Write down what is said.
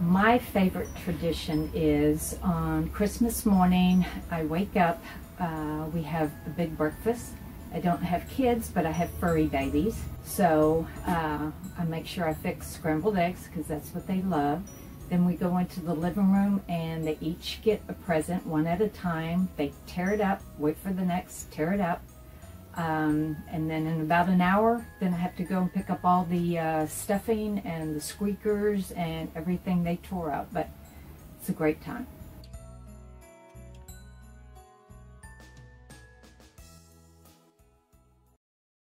My favorite tradition is on Christmas morning, I wake up, uh, we have a big breakfast. I don't have kids, but I have furry babies. So uh, I make sure I fix scrambled eggs because that's what they love. Then we go into the living room and they each get a present one at a time. They tear it up, wait for the next, tear it up. Um, and then in about an hour, then I have to go and pick up all the uh, stuffing and the squeakers and everything they tore up. But it's a great time.